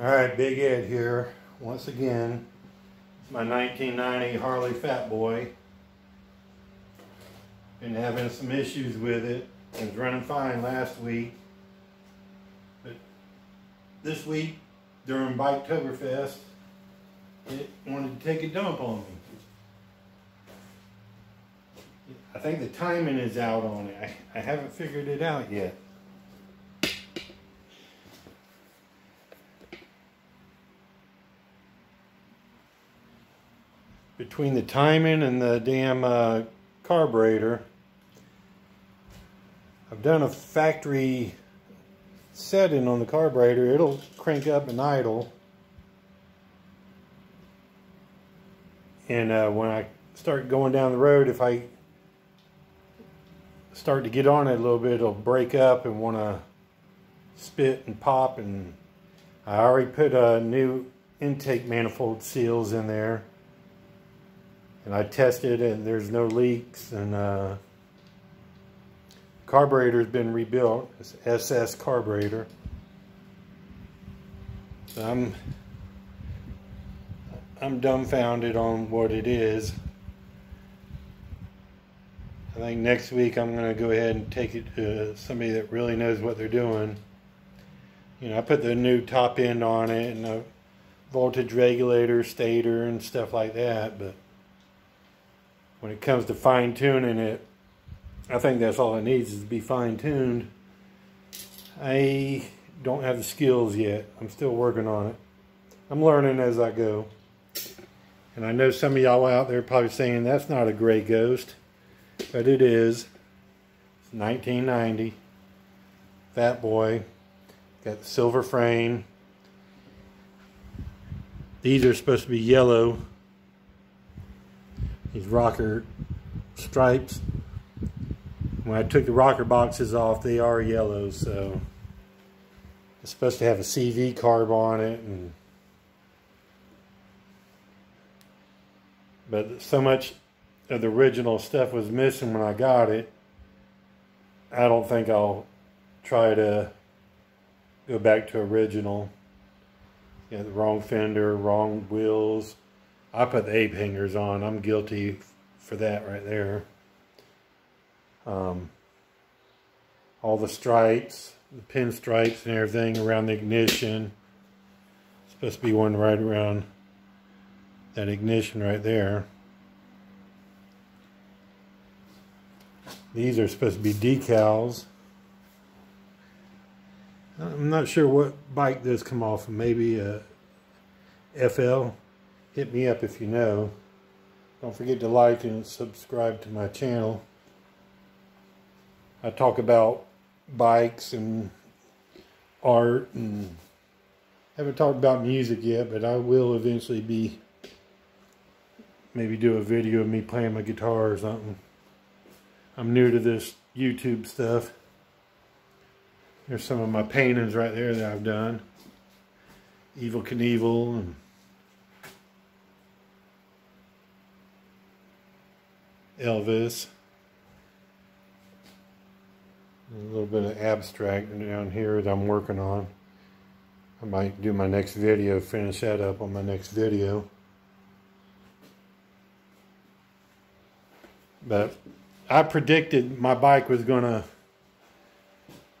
All right, Big Ed here once again. It's my 1990 Harley Fat Boy. Been having some issues with it. It was running fine last week. But this week, during Biketoberfest, it wanted to take a dump on me. I think the timing is out on it. I, I haven't figured it out yet. Between the timing and the damn uh, carburetor, I've done a factory setting on the carburetor. It'll crank up and idle. And uh, when I start going down the road, if I start to get on it a little bit, it'll break up and want to spit and pop. And I already put a new intake manifold seals in there and I tested and there's no leaks and uh, carburetor's been rebuilt it's SS carburetor. So I'm I'm dumbfounded on what it is. I think next week I'm going to go ahead and take it to somebody that really knows what they're doing. You know I put the new top end on it and a voltage regulator stator and stuff like that but when it comes to fine tuning it, I think that's all it needs is to be fine tuned. I don't have the skills yet. I'm still working on it. I'm learning as I go. And I know some of y'all out there probably saying that's not a gray ghost, but it is. It's 1990. Fat boy. Got the silver frame. These are supposed to be yellow these rocker stripes. When I took the rocker boxes off, they are yellow, so it's supposed to have a CV carb on it. and But so much of the original stuff was missing when I got it. I don't think I'll try to go back to original. Yeah, the wrong fender, wrong wheels. I put the ape hangers on. I'm guilty for that right there. Um, all the stripes, the pin stripes and everything around the ignition. supposed to be one right around that ignition right there. These are supposed to be decals. I'm not sure what bike this come off of. Maybe a FL hit me up if you know. Don't forget to like and subscribe to my channel. I talk about bikes and art and haven't talked about music yet, but I will eventually be maybe do a video of me playing my guitar or something. I'm new to this YouTube stuff. There's some of my paintings right there that I've done. Evel Knievel and Elvis. A little bit of abstract down here that I'm working on. I might do my next video, finish that up on my next video. But I predicted my bike was going to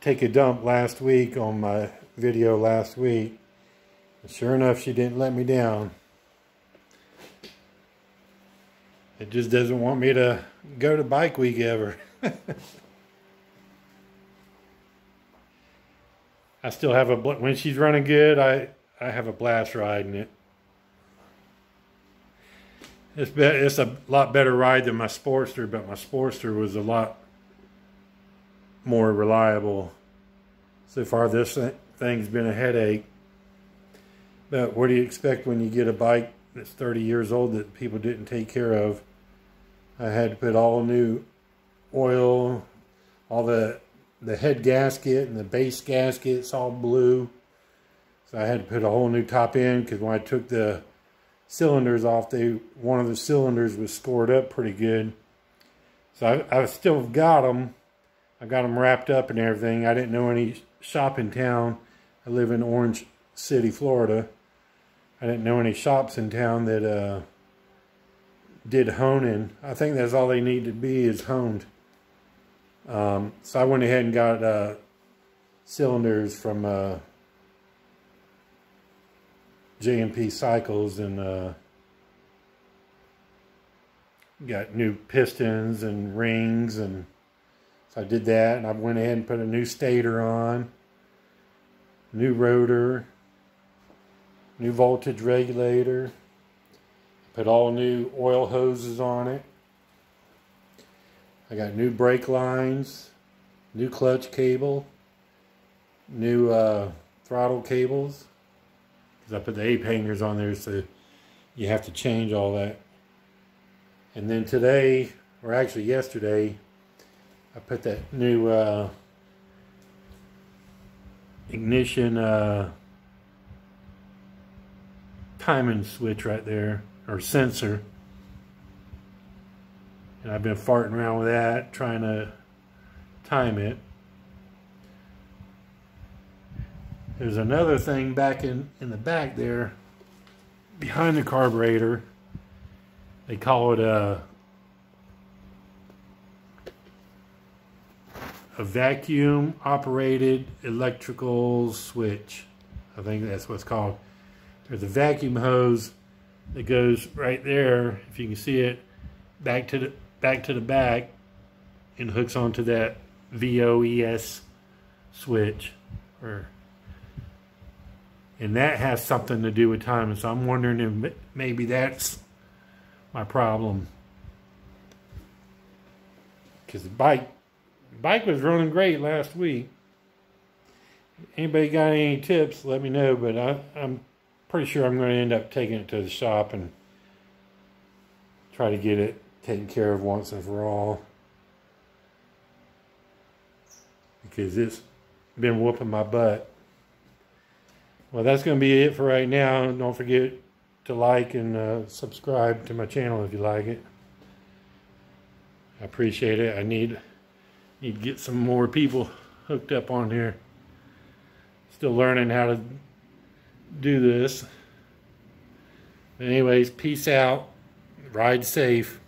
take a dump last week on my video last week. sure enough, she didn't let me down. It just doesn't want me to go to bike week ever. I still have a when she's running good. I I have a blast riding it. It's be, it's a lot better ride than my Sportster, but my Sportster was a lot more reliable. So far, this thing's been a headache. But what do you expect when you get a bike that's 30 years old that people didn't take care of? I had to put all new oil, all the the head gasket and the base gaskets all blew. So I had to put a whole new top end because when I took the cylinders off, they one of the cylinders was scored up pretty good. So I, I still got them. I got them wrapped up and everything. I didn't know any shop in town. I live in Orange City, Florida. I didn't know any shops in town that uh, did honing. I think that's all they need to be is honed. Um, so I went ahead and got uh, cylinders from uh, J&P Cycles and uh, got new pistons and rings and so I did that and I went ahead and put a new stator on, new rotor, new voltage regulator, put all new oil hoses on it. I got new brake lines, new clutch cable, new uh, throttle cables. Because I put the ape hangers on there so you have to change all that. And then today, or actually yesterday, I put that new uh, ignition uh, timing switch right there, or sensor. And I've been farting around with that, trying to time it. There's another thing back in, in the back there, behind the carburetor. They call it a, a vacuum operated electrical switch. I think that's what it's called. There's a vacuum hose that goes right there, if you can see it, back to the back to the back and hooks onto that VOES switch or and that has something to do with timing. So I'm wondering if maybe that's my problem. Because the bike bike was running great last week. Anybody got any tips let me know but I, I'm pretty sure I'm going to end up taking it to the shop and try to get it taken care of once and for all. Because it's been whooping my butt. Well, that's going to be it for right now. Don't forget to like and uh, subscribe to my channel if you like it. I appreciate it. I need need to get some more people hooked up on here. Still learning how to do this. Anyways, peace out. Ride safe.